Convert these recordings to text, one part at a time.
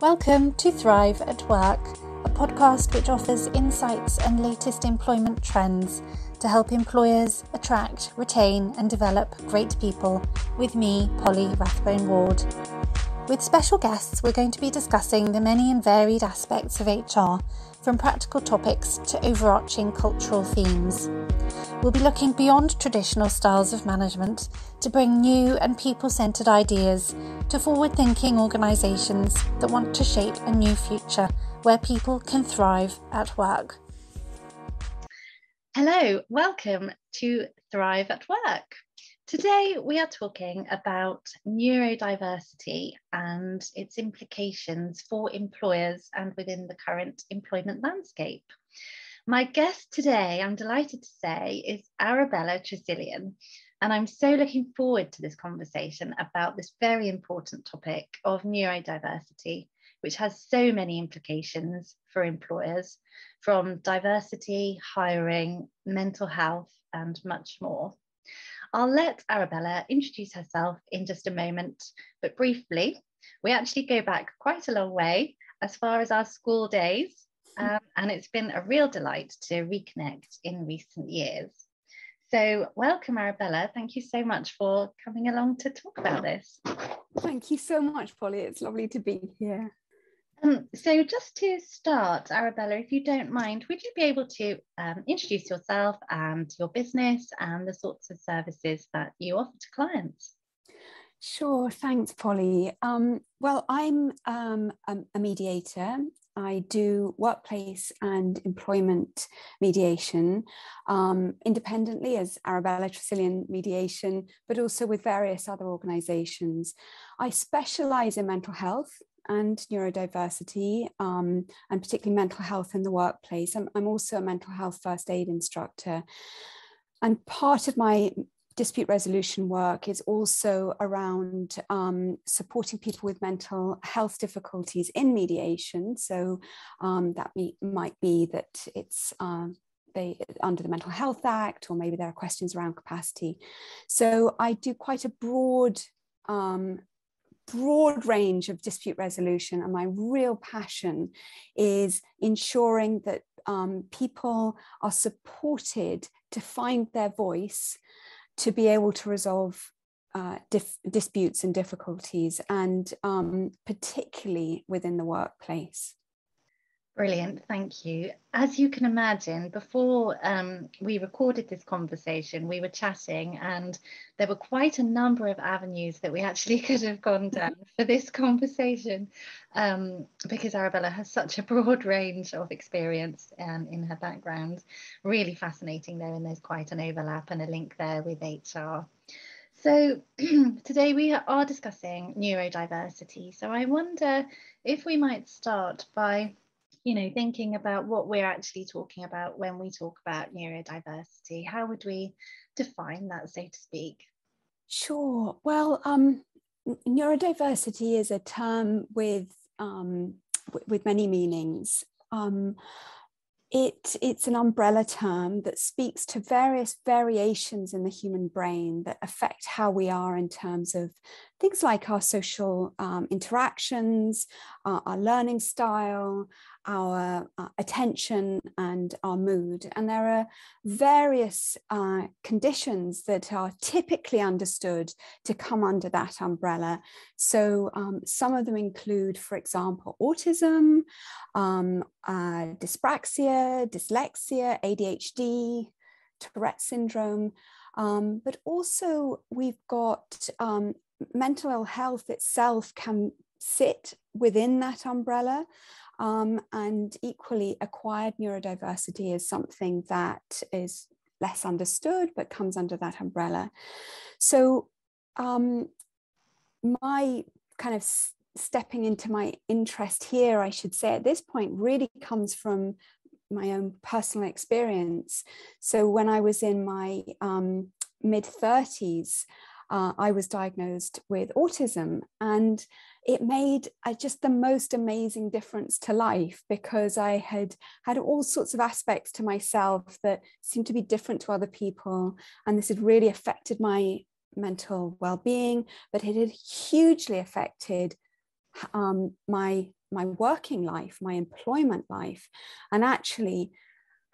Welcome to Thrive at Work, a podcast which offers insights and latest employment trends to help employers attract, retain, and develop great people with me, Polly Rathbone Ward. With special guests, we're going to be discussing the many and varied aspects of HR, from practical topics to overarching cultural themes. We'll be looking beyond traditional styles of management to bring new and people centred ideas to forward thinking organisations that want to shape a new future where people can thrive at work. Hello, welcome to Thrive at Work. Today, we are talking about neurodiversity and its implications for employers and within the current employment landscape. My guest today, I'm delighted to say, is Arabella Tresilian, and I'm so looking forward to this conversation about this very important topic of neurodiversity, which has so many implications for employers from diversity, hiring, mental health, and much more. I'll let Arabella introduce herself in just a moment, but briefly, we actually go back quite a long way as far as our school days, um, and it's been a real delight to reconnect in recent years. So, welcome, Arabella. Thank you so much for coming along to talk about this. Thank you so much, Polly. It's lovely to be here. Um, so just to start, Arabella, if you don't mind, would you be able to um, introduce yourself and your business and the sorts of services that you offer to clients? Sure, thanks, Polly. Um, well, I'm um, a mediator. I do workplace and employment mediation um, independently as Arabella Tresilian Mediation, but also with various other organisations. I specialise in mental health and neurodiversity, um, and particularly mental health in the workplace. I'm, I'm also a mental health first aid instructor. And part of my dispute resolution work is also around um, supporting people with mental health difficulties in mediation. So um, that might be that it's um, they under the Mental Health Act, or maybe there are questions around capacity. So I do quite a broad um, broad range of dispute resolution and my real passion is ensuring that um, people are supported to find their voice to be able to resolve uh, disputes and difficulties and um, particularly within the workplace Brilliant, thank you. As you can imagine, before um, we recorded this conversation, we were chatting, and there were quite a number of avenues that we actually could have gone down for this conversation um, because Arabella has such a broad range of experience um, in her background. Really fascinating, though, and there's quite an overlap and a link there with HR. So, today we are discussing neurodiversity. So, I wonder if we might start by you know, thinking about what we're actually talking about when we talk about neurodiversity, how would we define that, so to speak? Sure. Well, um, neurodiversity is a term with um, with many meanings. Um, it, it's an umbrella term that speaks to various variations in the human brain that affect how we are in terms of things like our social um, interactions, our learning style, our uh, attention and our mood. And there are various uh, conditions that are typically understood to come under that umbrella. So um, some of them include, for example, autism, um, uh, dyspraxia, dyslexia, ADHD, Tourette syndrome. Um, but also we've got um, mental health itself can sit within that umbrella. Um, and equally, acquired neurodiversity is something that is less understood but comes under that umbrella. So, um, my kind of stepping into my interest here, I should say, at this point, really comes from my own personal experience. So, when I was in my um, mid 30s, uh, I was diagnosed with autism. And it made uh, just the most amazing difference to life because I had had all sorts of aspects to myself that seemed to be different to other people. And this had really affected my mental well being, but it had hugely affected um, my my working life, my employment life, and actually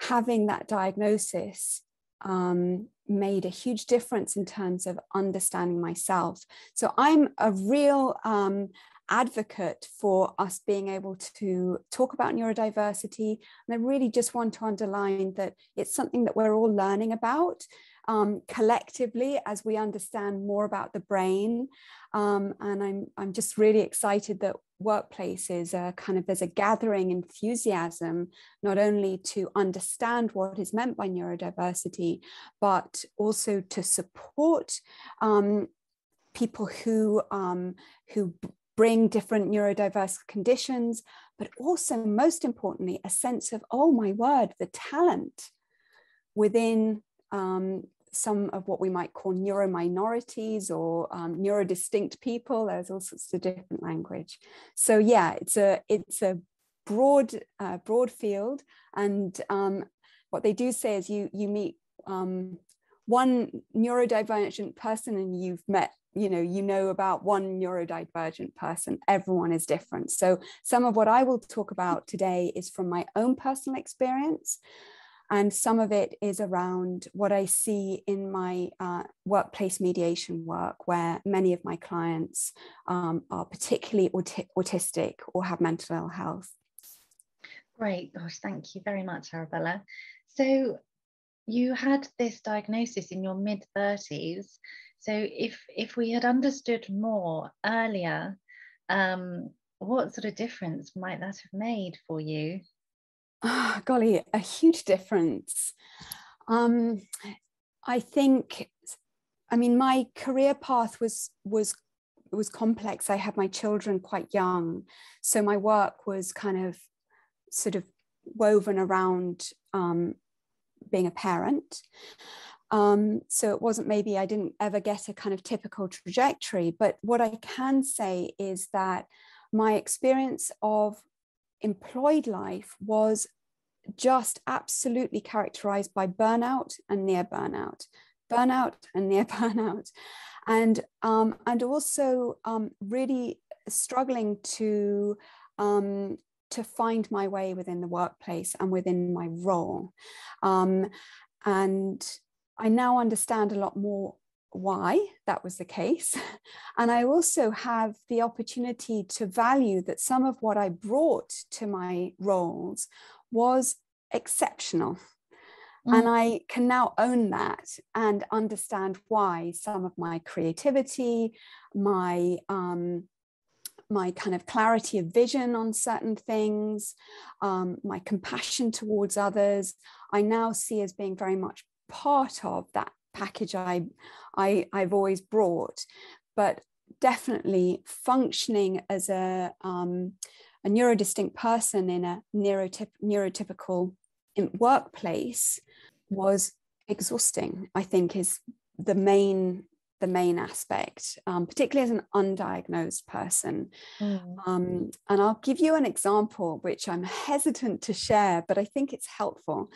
having that diagnosis um, made a huge difference in terms of understanding myself. So I'm a real um, advocate for us being able to talk about neurodiversity. And I really just want to underline that it's something that we're all learning about um, collectively as we understand more about the brain. Um, and I'm, I'm just really excited that workplaces are kind of there's a gathering enthusiasm not only to understand what is meant by neurodiversity, but also to support um, people who um, who bring different neurodiverse conditions, but also, most importantly, a sense of, oh my word, the talent within um, some of what we might call neurominorities or um, neurodistinct people. There's all sorts of different language. So yeah, it's a it's a broad uh, broad field, and um, what they do say is you you meet um, one neurodivergent person and you've met you know you know about one neurodivergent person everyone is different so some of what i will talk about today is from my own personal experience and some of it is around what i see in my uh, workplace mediation work where many of my clients um, are particularly aut- autistic or have mental ill health. Great. Gosh thank you very much arabella. So you had this diagnosis in your mid 30s so if if we had understood more earlier, um, what sort of difference might that have made for you? Oh, golly, a huge difference. Um, I think, I mean, my career path was was was complex. I had my children quite young, so my work was kind of sort of woven around um, being a parent. Um, so it wasn't maybe I didn't ever get a kind of typical trajectory, but what I can say is that my experience of employed life was just absolutely characterized by burnout and near burnout, burnout and near burnout, and um, and also um, really struggling to um, to find my way within the workplace and within my role, um, and I now understand a lot more why that was the case. And I also have the opportunity to value that some of what I brought to my roles was exceptional. Mm. And I can now own that and understand why some of my creativity, my um, my kind of clarity of vision on certain things, um, my compassion towards others, I now see as being very much part of that package I, I I've always brought, but definitely functioning as a um, a neurodistinct person in a neurotyp- neurotypical workplace was exhausting. I think is the main the main aspect, um, particularly as an undiagnosed person. Mm. Um, and I'll give you an example, which I'm hesitant to share, but I think it's helpful.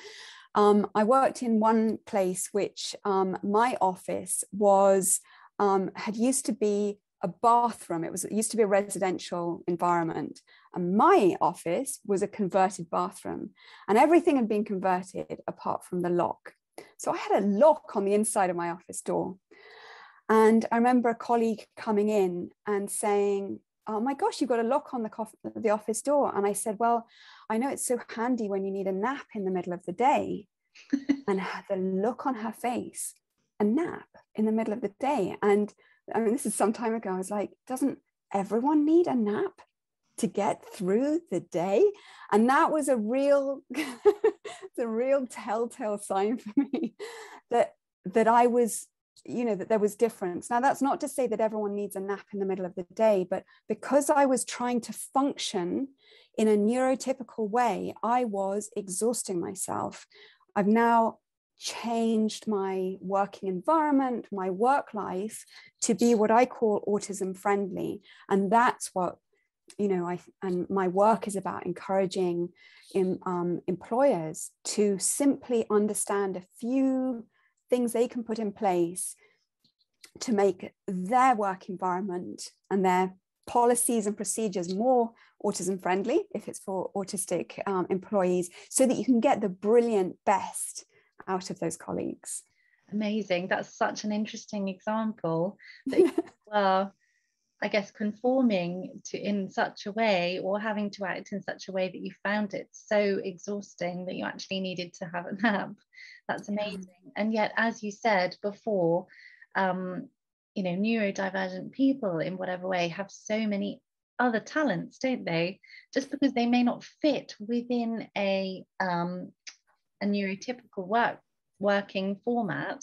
Um, I worked in one place which um, my office was um, had used to be a bathroom. It was it used to be a residential environment, and my office was a converted bathroom, and everything had been converted apart from the lock. So I had a lock on the inside of my office door, and I remember a colleague coming in and saying, "Oh my gosh, you've got a lock on the, the office door," and I said, "Well." I know it's so handy when you need a nap in the middle of the day. and the look on her face, a nap in the middle of the day. And I mean, this is some time ago. I was like, doesn't everyone need a nap to get through the day? And that was a real, a real telltale sign for me that that I was you know that there was difference now that's not to say that everyone needs a nap in the middle of the day but because i was trying to function in a neurotypical way, I was exhausting myself. I've now changed my working environment, my work life to be what I call autism friendly. And that's what, you know, I and my work is about encouraging in, um, employers to simply understand a few things they can put in place to make their work environment and their policies and procedures more autism friendly if it's for autistic um, employees so that you can get the brilliant best out of those colleagues. Amazing. That's such an interesting example that well i guess conforming to in such a way or having to act in such a way that you found it so exhausting that you actually needed to have a nap. That's amazing. Yeah. and yet as you said before um, you know neurodivergent people in whatever way have so many other talents don't they? Just because they may not fit within a um, a neurotypical work working format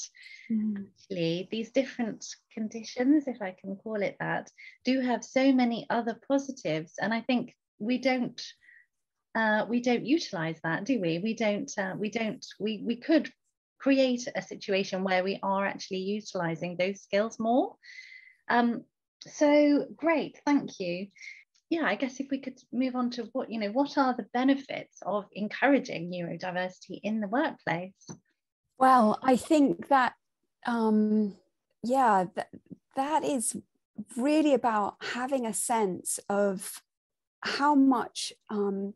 mm. actually these different conditions if i can call it that do have so many other positives and i think we don't uh, we don't utilize that do we we don't uh, we don't we we could create a situation where we are actually utilizing those skills more. Um, so great, thank you. Yeah, I guess if we could move on to what, you know, what are the benefits of encouraging neurodiversity in the workplace? Well, I think that, um, yeah, that, is really about having a sense of how much um,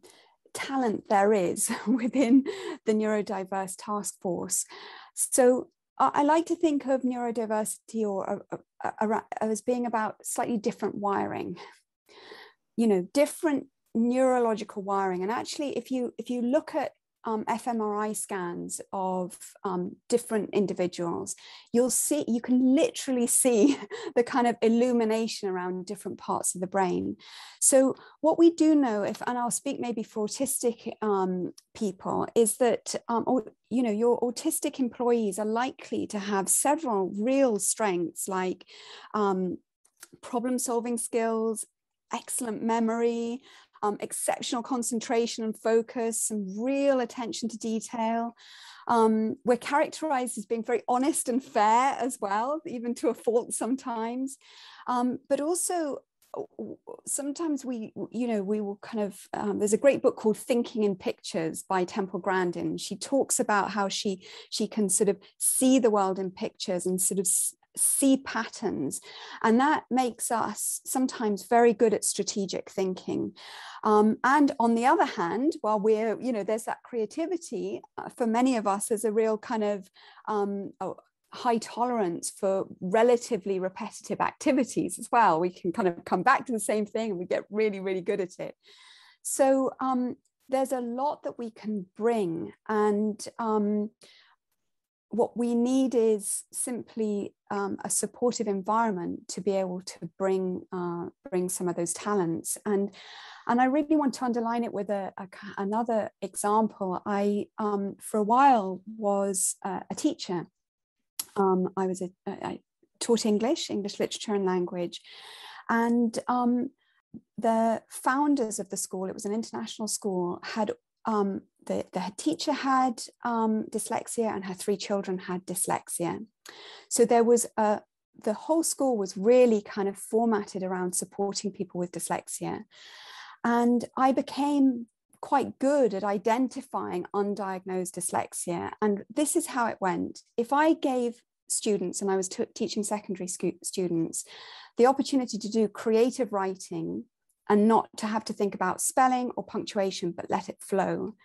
talent there is within the neurodiverse task force. So I like to think of neurodiversity or uh, uh, uh, as being about slightly different wiring, you know, different neurological wiring. And actually, if you if you look at um, fMRI scans of um, different individuals, you'll see, you can literally see the kind of illumination around different parts of the brain. So, what we do know, if, and I'll speak maybe for autistic um, people, is that, um, or, you know, your autistic employees are likely to have several real strengths like um, problem solving skills, excellent memory, um, exceptional concentration and focus, some real attention to detail. Um, we're characterized as being very honest and fair as well, even to a fault sometimes. Um, but also, sometimes we, you know, we will kind of, um, there's a great book called Thinking in Pictures by Temple Grandin. She talks about how she, she can sort of see the world in pictures and sort of see patterns. And that makes us sometimes very good at strategic thinking. Um, and on the other hand, while we're, you know, there's that creativity uh, for many of us, there's a real kind of um, oh, high tolerance for relatively repetitive activities as well. We can kind of come back to the same thing and we get really, really good at it. So um, there's a lot that we can bring. And um, what we need is simply um, a supportive environment to be able to bring uh, bring some of those talents and and I really want to underline it with a, a another example. I um, for a while was a teacher. Um, I was a, I taught English, English literature and language, and um, the founders of the school. It was an international school. Had um, the, the teacher had um, dyslexia and her three children had dyslexia. So there was a, the whole school was really kind of formatted around supporting people with dyslexia. And I became quite good at identifying undiagnosed dyslexia. And this is how it went. If I gave students, and I was teaching secondary students, the opportunity to do creative writing and not to have to think about spelling or punctuation, but let it flow.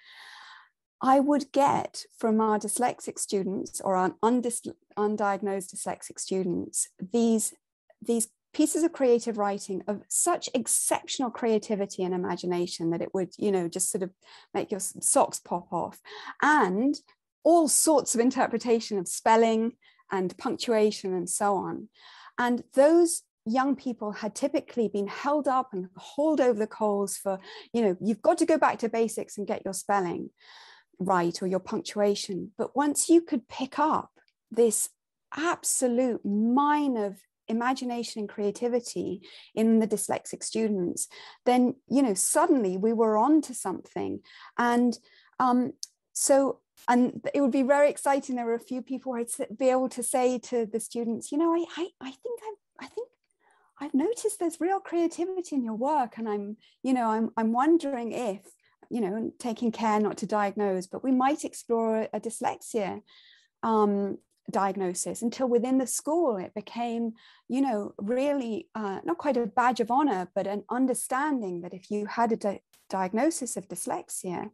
I would get from our dyslexic students or our undis- undiagnosed dyslexic students these, these pieces of creative writing of such exceptional creativity and imagination that it would, you know, just sort of make your socks pop off. And all sorts of interpretation of spelling and punctuation and so on. And those young people had typically been held up and hauled over the coals for, you know, you've got to go back to basics and get your spelling right or your punctuation. But once you could pick up this absolute mine of imagination and creativity in the dyslexic students, then, you know, suddenly we were on to something. And um, so and it would be very exciting. There were a few people I'd be able to say to the students, you know, I, I, I think I, I think I've noticed there's real creativity in your work, and I'm, you know, I'm, I'm wondering if, you know, taking care not to diagnose, but we might explore a dyslexia um, diagnosis until within the school it became you know really uh, not quite a badge of honor but an understanding that if you had a di- diagnosis of dyslexia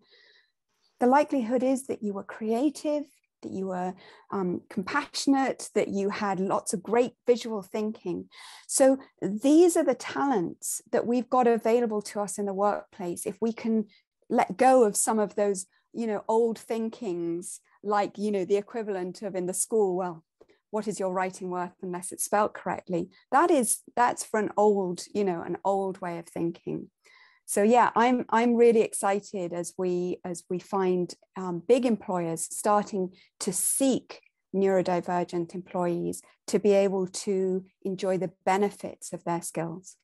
the likelihood is that you were creative that you were um, compassionate that you had lots of great visual thinking. So these are the talents that we've got available to us in the workplace if we can let go of some of those you know old thinkings like you know the equivalent of in the school well what is your writing worth unless it's spelled correctly? That is that's for an old you know an old way of thinking so yeah i'm i'm really excited as we as we find um, big employers starting to seek neurodivergent employees to be able to enjoy the benefits of their skills.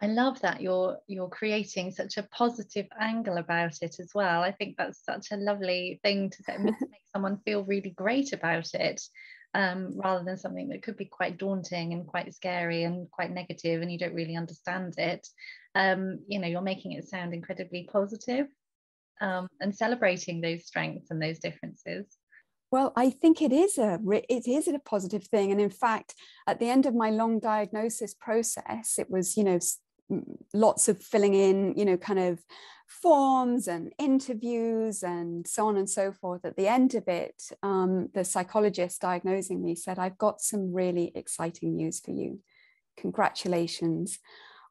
I love that you're you're creating such a positive angle about it as well. I think that's such a lovely thing to, to make someone feel really great about it, um, rather than something that could be quite daunting and quite scary and quite negative, and you don't really understand it. Um, you know, you're making it sound incredibly positive, um, and celebrating those strengths and those differences. Well, I think it is a it is a positive thing, and in fact, at the end of my long diagnosis process, it was you know lots of filling in, you know, kind of forms and interviews and so on and so forth. At the end of it, um, the psychologist diagnosing me said, I've got some really exciting news for you. Congratulations.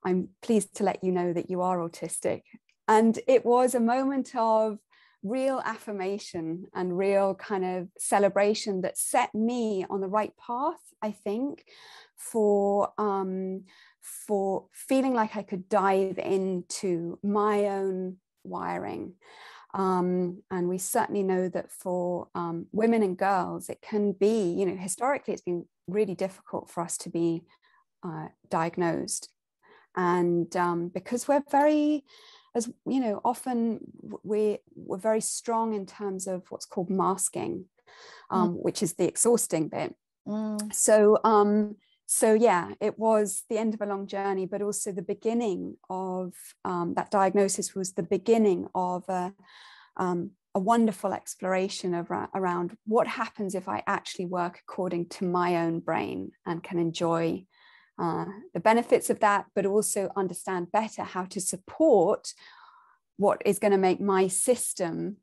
I'm pleased to let you know that you are autistic. And it was a moment of real affirmation and real kind of celebration that set me on the right path, I think, for um, for feeling like I could dive into my own wiring. Um, and we certainly know that for um, women and girls, it can be, you know, historically, it's been really difficult for us to be uh, diagnosed. And um, because we're very, as you know, often we, we're very strong in terms of what's called masking, mm. which is the exhausting bit. Mm. So, um, so yeah it was the end of a long journey but also the beginning of um, that diagnosis was the beginning of a, um, a wonderful exploration of, around what happens if i actually work according to my own brain and can enjoy uh, the benefits of that but also understand better how to support what is going to make my system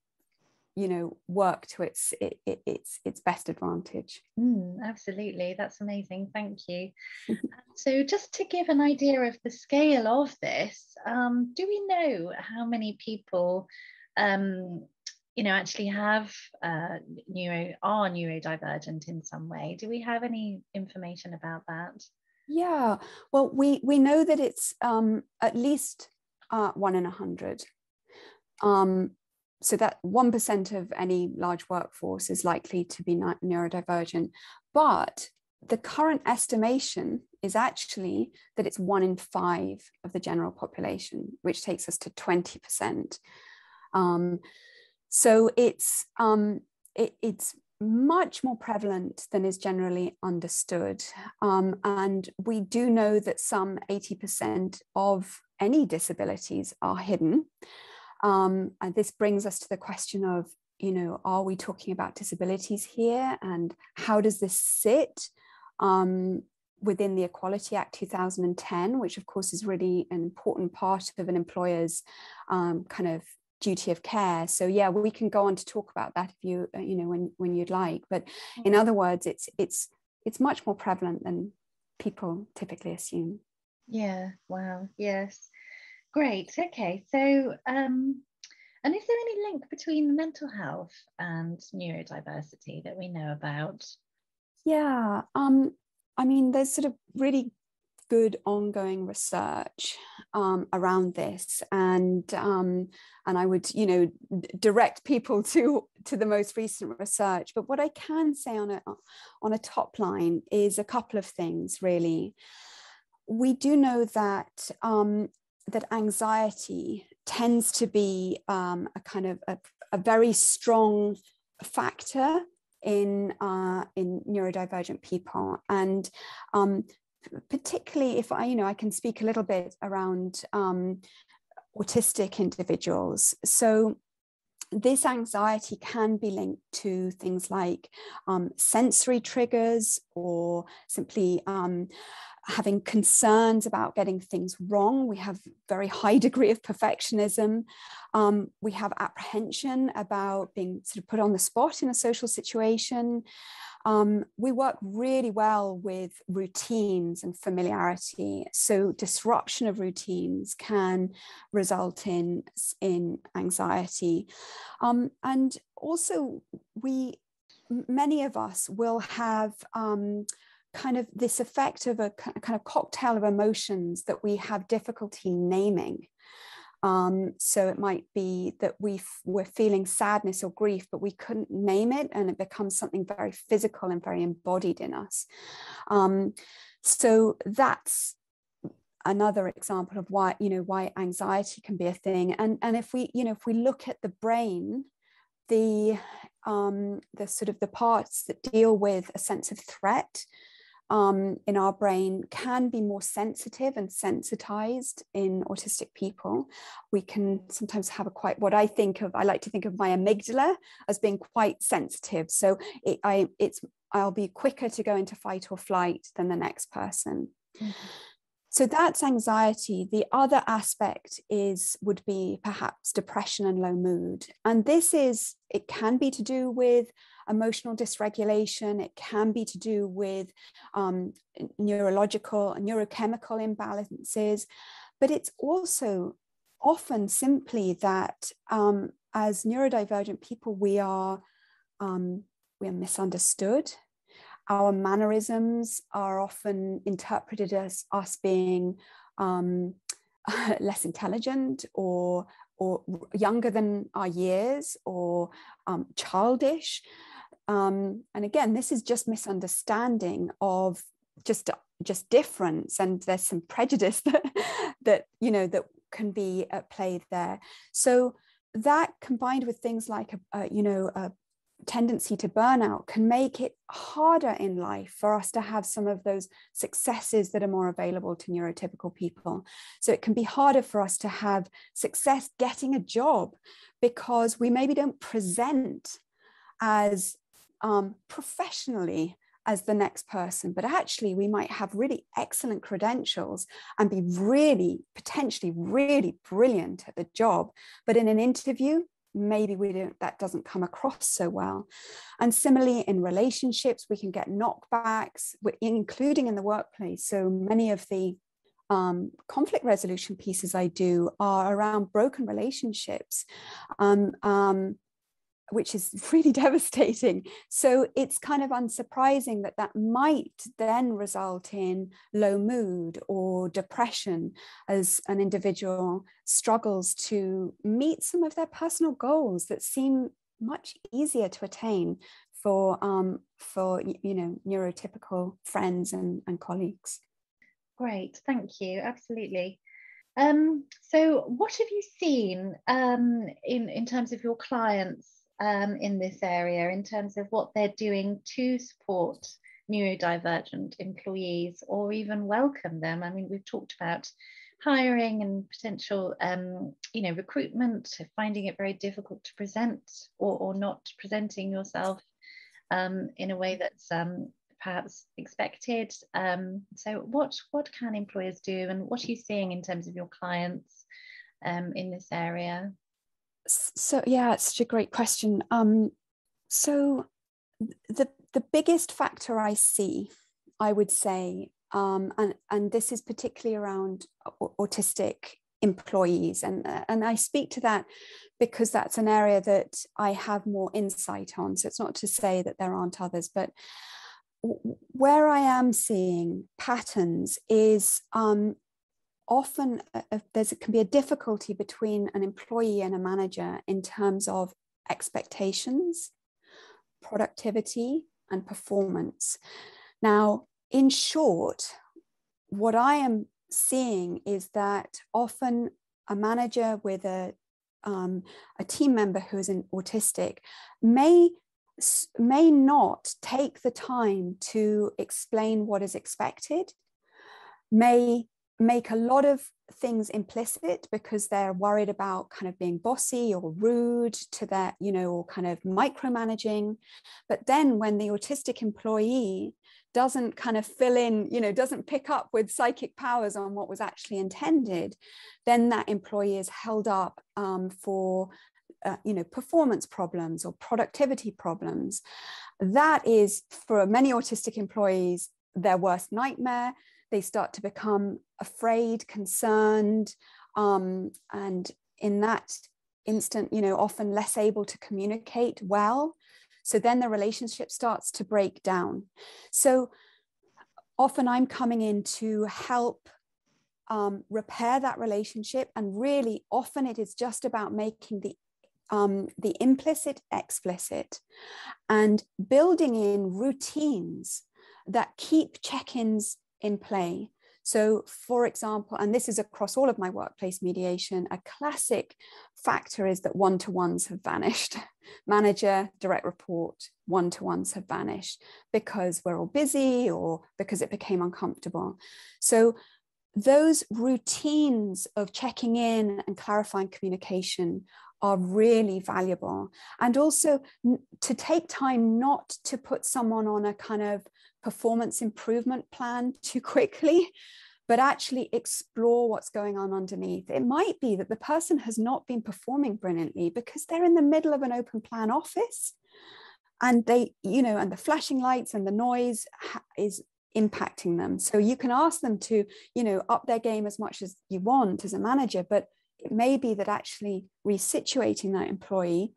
you know work to its it, it, its its best advantage. Mm, absolutely. That's amazing. Thank you. So just to give an idea of the scale of this um, do we know how many people um, you know actually have uh, neuro are neurodivergent in some way? Do we have any information about that? Yeah. Well we we know that it's um, at least uh, one in a hundred. Um, so that 1% of any large workforce is likely to be neurodivergent. But the current estimation is actually that it's one in five of the general population, which takes us to 20%. Um, so it's, um, it, it's much more prevalent than is generally understood. Um, and we do know that some 80% of any disabilities are hidden. Um, and this brings us to the question of, you know, are we talking about disabilities here and how does this sit um, within the Equality Act 2010, which of course is really an important part of an employer's um, kind of duty of care. So yeah, we can go on to talk about that if you, uh, you know, when, when you'd like. But in mm-hmm. other words, it's, it's, it's much more prevalent than people typically assume. Yeah, wow, yes. Great. Okay. So, um, and is there any link between mental health and neurodiversity that we know about? Yeah. Um, I mean, there's sort of really good ongoing research um, around this, and um, and I would, you know, direct people to to the most recent research. But what I can say on a on a top line is a couple of things, really we do know that um, that anxiety tends to be um, a kind of a, a, very strong factor in uh, in neurodivergent people, and um, particularly if I, you know, I can speak a little bit around um, autistic individuals. So this anxiety can be linked to things like um, sensory triggers or simply um, having concerns about getting things wrong. We have very high degree of perfectionism. Um, we have apprehension about being sort of put on the spot in a social situation. Um, we work really well with routines and familiarity. So disruption of routines can result in, in anxiety. Um, and also we, many of us will have um, kind of this effect of a kind of cocktail of emotions that we have difficulty naming. Um, so it might be that we we're feeling sadness or grief, but we couldn't name it, and it becomes something very physical and very embodied in us. Um, so that's another example of why you know why anxiety can be a thing. And and if we you know if we look at the brain, the um, the sort of the parts that deal with a sense of threat um, in our brain can be more sensitive and sensitized in autistic people. We can sometimes have a quite what I think of. I like to think of my amygdala as being quite sensitive. So it, I, it's I'll be quicker to go into fight or flight than the next person. Mm-hmm. So that's anxiety. The other aspect is would be perhaps depression and low mood. And this is it can be to do with emotional dysregulation. It can be to do with um, neurological, and neurochemical imbalances, but it's also often simply that um, as neurodivergent people, we are um, we are misunderstood. Our mannerisms are often interpreted as us being um, less intelligent or or younger than our years or um, childish um, and again, this is just misunderstanding of just just difference, and there's some prejudice that that you know that can be at play there. So that combined with things like a, a you know a tendency to burnout can make it harder in life for us to have some of those successes that are more available to neurotypical people. So it can be harder for us to have success getting a job because we maybe don't present as um, professionally as the next person, but actually we might have really excellent credentials and be really, potentially really brilliant at the job. But in an interview, maybe we don't that doesn't come across so well and similarly in relationships we can get knockbacks including in the workplace so many of the um, conflict resolution pieces I do are around broken relationships. Um, um, which is really devastating. So it's kind of unsurprising that that might then result in low mood or depression as an individual struggles to meet some of their personal goals that seem much easier to attain for um, for you know neurotypical friends and, and colleagues. Great, thank you. Absolutely. Um, so, what have you seen um, in in terms of your clients um, in this area in terms of what they're doing to support neurodivergent employees or even welcome them. I mean, we've talked about hiring and potential, um, you know, recruitment, finding it very difficult to present or, or not presenting yourself um, in a way that's um, perhaps expected. Um, so what, what can employers do and what are you seeing in terms of your clients um, in this area? So yeah, it's such a great question. Um, so the the biggest factor I see, I would say, um, and and this is particularly around autistic employees, and and I speak to that because that's an area that I have more insight on. So it's not to say that there aren't others, but where I am seeing patterns is um, often uh, there's can be a difficulty between an employee and a manager in terms of expectations, productivity, and performance. Now, in short, what I am seeing is that often a manager with a um, a team member who is an autistic may may not take the time to explain what is expected may make a lot of things implicit because they're worried about kind of being bossy or rude to their, you know, or kind of micromanaging. But then when the autistic employee doesn't kind of fill in, you know, doesn't pick up with psychic powers on what was actually intended, then that employee is held up um, for uh, you know performance problems or productivity problems that is for many autistic employees their worst nightmare they start to become afraid, concerned, um, and in that instant, you know, often less able to communicate well. So then the relationship starts to break down. So often I'm coming in to help um, repair that relationship. And really, often it is just about making the um, the implicit explicit and building in routines that keep check-ins in play. So, for example, and this is across all of my workplace mediation, a classic factor is that one to ones have vanished. Manager, direct report, one to ones have vanished because we're all busy or because it became uncomfortable. So, those routines of checking in and clarifying communication are really valuable. And also to take time not to put someone on a kind of performance improvement plan too quickly, but actually explore what's going on underneath. It might be that the person has not been performing brilliantly because they're in the middle of an open plan office and they, you know, and the flashing lights and the noise is impacting them. So you can ask them to, you know, up their game as much as you want as a manager, but it may be that actually resituating that employee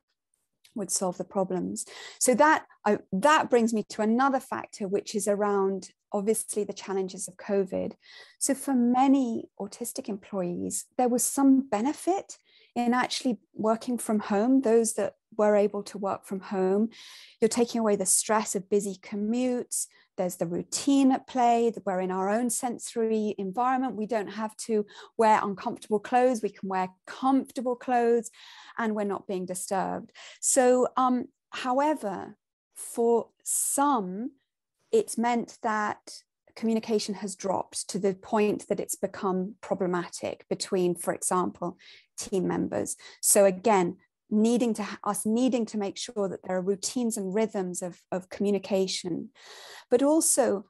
would solve the problems. So that I, that brings me to another factor, which is around obviously the challenges of COVID. So for many autistic employees, there was some benefit in actually working from home. Those that were able to work from home, you're taking away the stress of busy commutes. There's the routine at play. We're in our own sensory environment. We don't have to wear uncomfortable clothes. We can wear comfortable clothes and we're not being disturbed. So, um, however, for some, it's meant that communication has dropped to the point that it's become problematic between, for example, team members. So again, needing to us needing to make sure that there are routines and rhythms of, of communication. But also,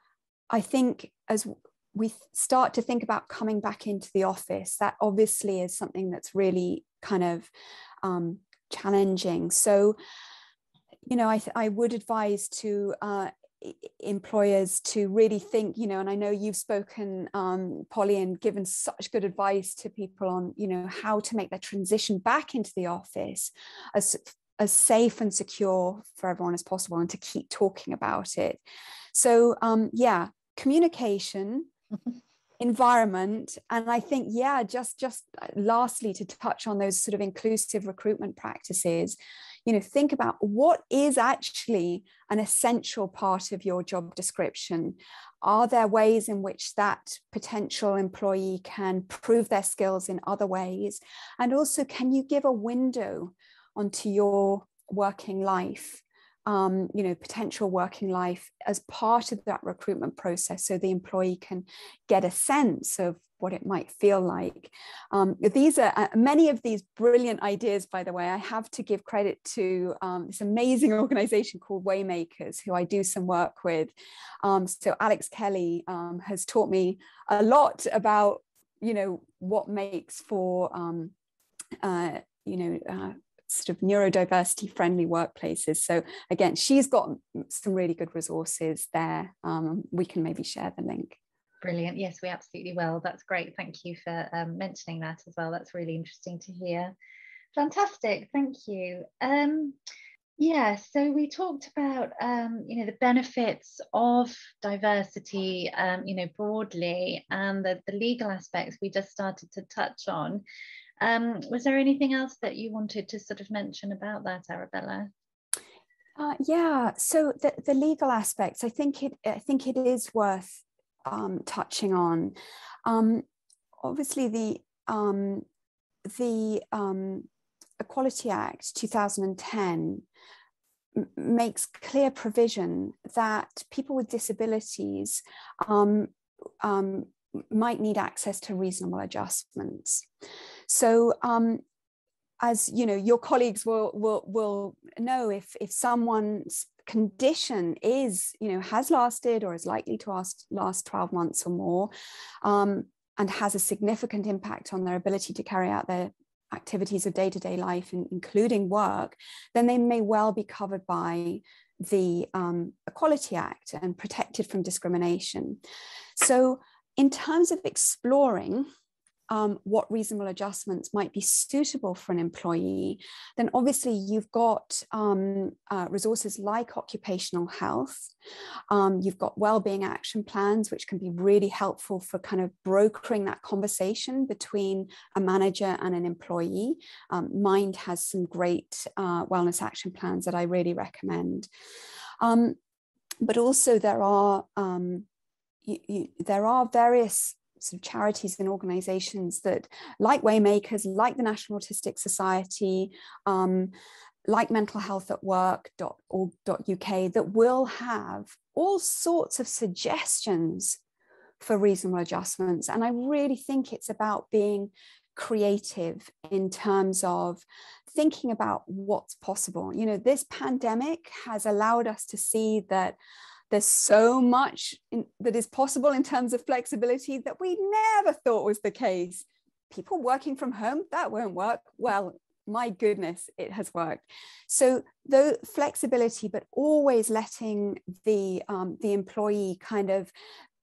I think as we start to think about coming back into the office, that obviously is something that's really kind of um, challenging. So, you know, I, I would advise to uh, employers to really think, you know, and I know you've spoken, um, Polly, and given such good advice to people on, you know, how to make their transition back into the office as as safe and secure for everyone as possible, and to keep talking about it. So, um, yeah, communication. environment and i think yeah just just uh, lastly to touch on those sort of inclusive recruitment practices you know think about what is actually an essential part of your job description. Are there ways in which that potential employee can prove their skills in other ways? And also can you give a window onto your working life um, you know, potential working life as part of that recruitment process so the employee can get a sense of what it might feel like. Um, these are uh, many of these brilliant ideas, by the way. I have to give credit to um, this amazing organization called Waymakers, who I do some work with. Um, so Alex Kelly um, has taught me a lot about, you know, what makes for, um, uh, you know, uh, sort of neurodiversity friendly workplaces. So again, she's got some really good resources there. Um, we can maybe share the link. Brilliant. Yes, we absolutely will. That's great. Thank you for um, mentioning that as well. That's really interesting to hear. Fantastic. Thank you. Um, yeah, so we talked about um, you know the benefits of diversity, um, you know broadly, and the, the legal aspects we just started to touch on. Um, was there anything else that you wanted to sort of mention about that, Arabella? Uh, yeah, so the, the legal aspects, I think it, I think it is worth um, touching on. Um, obviously, the um, the um, Equality Act 2010 makes clear provision that people with disabilities um, um, might need access to reasonable adjustments. So as you know, your colleagues will will will know if if someone's condition is you know has lasted or is likely to last last 12 months or more um, and has a significant impact on their ability to carry out their activities of day-to-day life including work then they may well be covered by the um, Equality Act and protected from discrimination. So, in terms of exploring um, what reasonable adjustments might be suitable for an employee, then obviously you've got um, uh, resources like occupational health. Um, you've got well-being action plans, which can be really helpful for kind of brokering that conversation between a manager and an employee. Um, Mind has some great uh, wellness action plans that I really recommend. Um, but also there are um, you, you, there are various sort of charities and organizations that like waymakers like the national autistic society um, like mental health at work.org.uk that will have all sorts of suggestions for reasonable adjustments. And i really think it's about being creative in terms of thinking about what's possible. You know this pandemic has allowed us to see that there's so much in, that is possible in terms of flexibility that we never thought was the case. People working from home, that won't work. Well, my goodness, it has worked. So the flexibility, but always letting the um, the employee kind of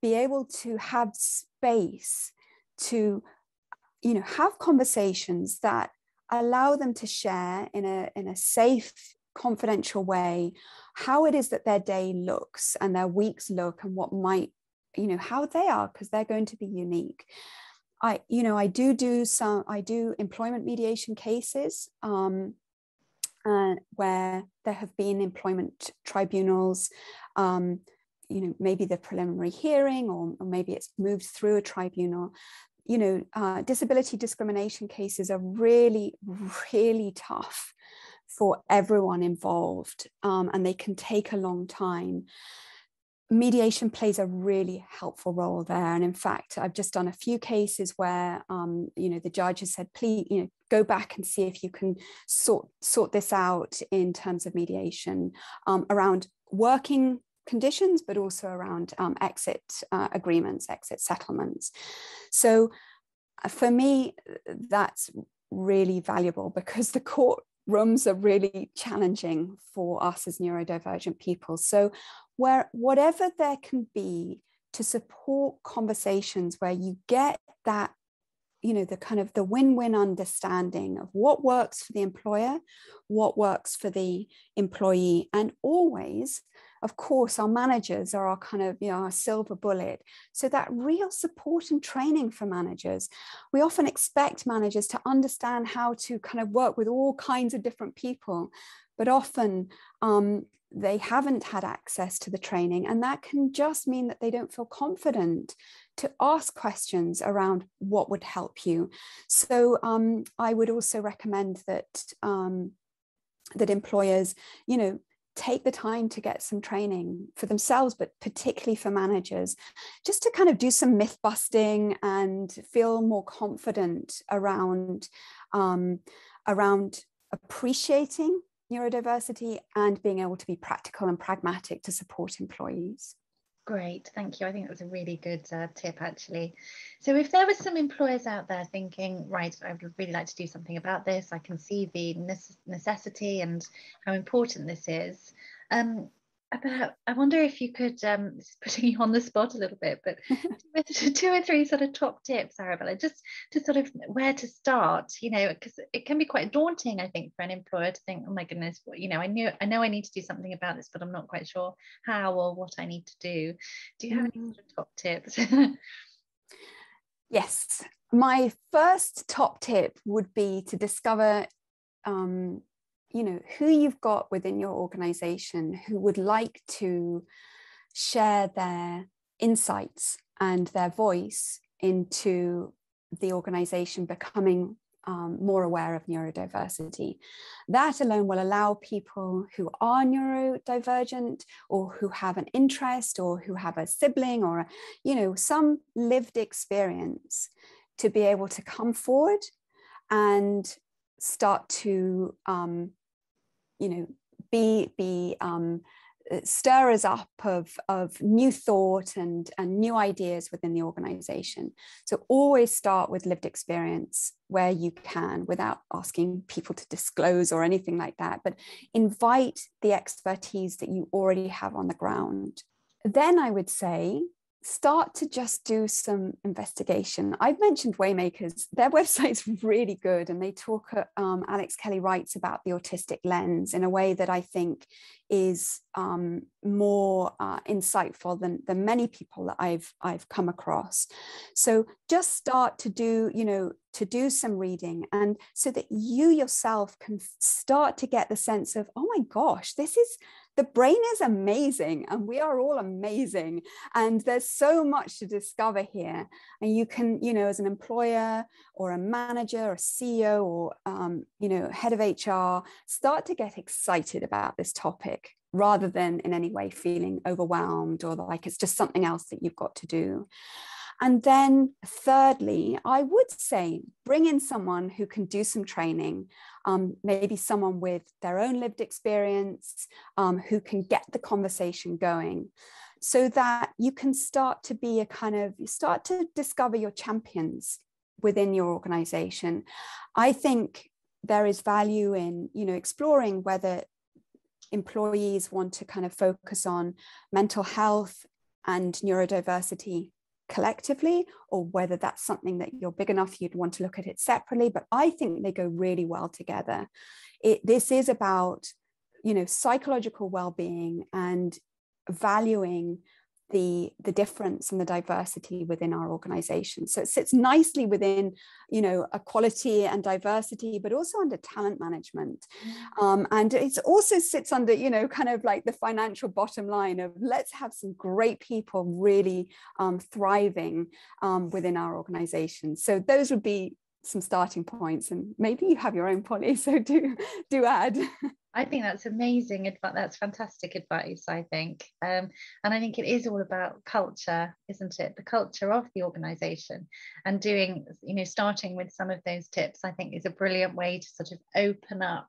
be able to have space to, you know, have conversations that allow them to share in a in a safe confidential way how it is that their day looks and their weeks look and what might you know how they are because they're going to be unique. I you know i do do some i do employment mediation cases um, uh, where there have been employment tribunals um, you know maybe the preliminary hearing or, or, maybe it's moved through a tribunal. You know uh, disability discrimination cases are really really tough for everyone involved um, and they can take a long time. Mediation plays a really helpful role there and in fact i've just done a few cases where um, you know the judge has said please you know go back and see if you can sort sort this out in terms of mediation um, around working conditions but also around um, exit uh, agreements exit settlements. So uh, for me that's really valuable because the court rooms are really challenging for us as neurodivergent people. So, where whatever there can be to support conversations where you get that you know the kind of the win-win understanding of what works for the employer what works for the employee and always of course our managers are our kind of you know our silver bullet. So that real support and training for managers we often expect managers to understand how to kind of work with all kinds of different people but often um, they haven't had access to the training and that can just mean that they don't feel confident to ask questions around what would help you. So um, i would also recommend that um, that employers you know take the time to get some training for themselves, but particularly for managers, just to kind of do some myth busting and feel more confident around, um, around appreciating neurodiversity and being able to be practical and pragmatic to support employees. Great, thank you. I think that was a really good uh, tip, actually. So, if there were some employers out there thinking, right, I would really like to do something about this, I can see the necessity and how important this is. Um, about i wonder if you could um putting you on the spot a little bit but two or three sort of top tips arabella just to sort of where to start you know because it can be quite daunting i think for an employer to think oh my goodness you know i knew i know i need to do something about this but i'm not quite sure how or what i need to do. Do you have any mm. sort of top tips? Yes. My first top tip would be to discover um, you know who you've got within your organization who would like to share their insights and their voice into the organization becoming um, more aware of neurodiversity. That alone will allow people who are neurodivergent or who have an interest or who have a sibling or, you know, some lived experience to be able to come forward and start to, um, you know, be, be um, stirrers up of, of new thought and, and new ideas within the organization. So always start with lived experience where you can without asking people to disclose or anything like that, but invite the expertise that you already have on the ground. Then I would say start to just do some investigation. I've mentioned Waymakers, their website's really good, and they talk, uh, um, Alex Kelly writes about the autistic lens in a way that I think is um, more uh, insightful than, than many people that I've, I've come across. So just start to do, you know, to do some reading and so that you yourself can start to get the sense of, oh my gosh, this is the brain is amazing and we are all amazing and there's so much to discover here. And you can you know as an employer or a manager or ceo or um, you know head of hr start to get excited about this topic rather than in any way feeling overwhelmed or like it's just something else that you've got to do and then, thirdly, I would say bring in someone who can do some training, um, maybe someone with their own lived experience, um, who can get the conversation going so that you can start to be a kind of, you start to discover your champions within your organization. I think there is value in, you know, exploring whether employees want to kind of focus on mental health and neurodiversity collectively or whether that's something that you're big enough you'd want to look at it separately but i think they go really well together. It, this is about you know psychological well-being and valuing the the difference and the diversity within our organization. So it sits nicely within you know equality and diversity but also under talent management. Mm. um, and it also sits under you know kind of like the financial bottom line of let's have some great people really um, thriving um, within our organization. So those would be some starting points and maybe you have your own Polly so do do add I think that's amazing advice. That's fantastic advice, I think. Um, and I think it is all about culture, isn't it? The culture of the organization and doing, you know, starting with some of those tips, I think is a brilliant way to sort of open up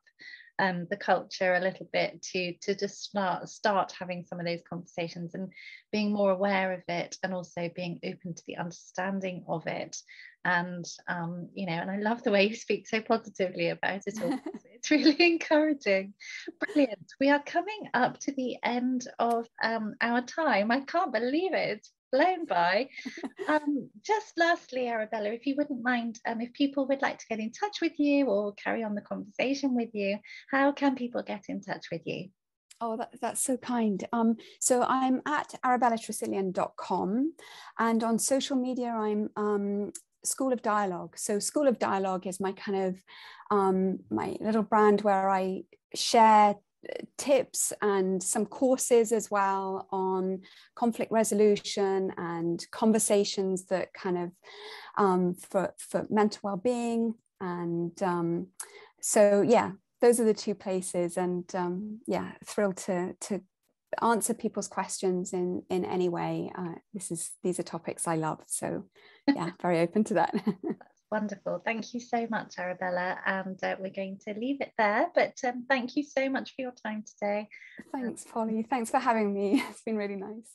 um, the culture a little bit to to just start start having some of those conversations and being more aware of it and also being open to the understanding of it. And um, you know and I love the way you speak so positively about it all. It's really encouraging. Brilliant. We are coming up to the end of um, our time. I can't believe it. It's blown by. Um, just lastly, Arabella, if you wouldn't mind, um, if people would like to get in touch with you or carry on the conversation with you, how can people get in touch with you? Oh, that, that's so kind. Um, so I'm at arabellatresilian.com and on social media, I'm um, School of Dialogue. So School of Dialogue is my kind of um, my little brand where I share tips and some courses as well on conflict resolution and conversations that kind of um, for, for mental well-being and um, so yeah those are the two places and um, yeah thrilled to to answer people's questions in in any way. Uh, this is these are topics i love so yeah very open to that Wonderful. Thank you so much, Arabella. And uh, we're going to leave it there. But um, thank you so much for your time today. Thanks, Polly. Thanks for having me. It's been really nice.